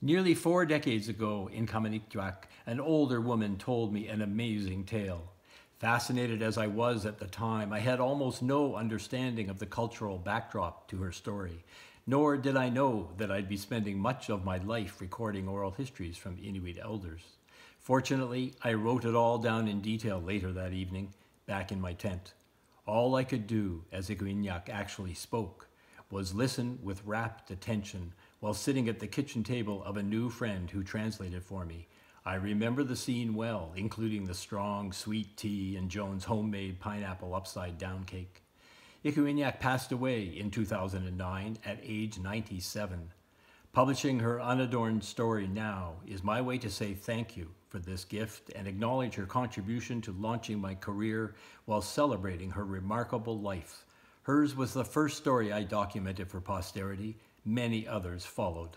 Nearly four decades ago in Kaminikjuak, an older woman told me an amazing tale. Fascinated as I was at the time, I had almost no understanding of the cultural backdrop to her story, nor did I know that I'd be spending much of my life recording oral histories from Inuit elders. Fortunately, I wrote it all down in detail later that evening, back in my tent. All I could do, as Iquginnaq actually spoke, was listen with rapt attention while sitting at the kitchen table of a new friend who translated for me. I remember the scene well, including the strong, sweet tea and Joan's homemade pineapple upside down cake. Iquginnaq passed away in 2009 at age 97. Publishing her unadorned story now is my way to say thank you for this gift and acknowledge her contribution to launching my career while celebrating her remarkable life. Hers was the first story I documented for posterity, Many others followed.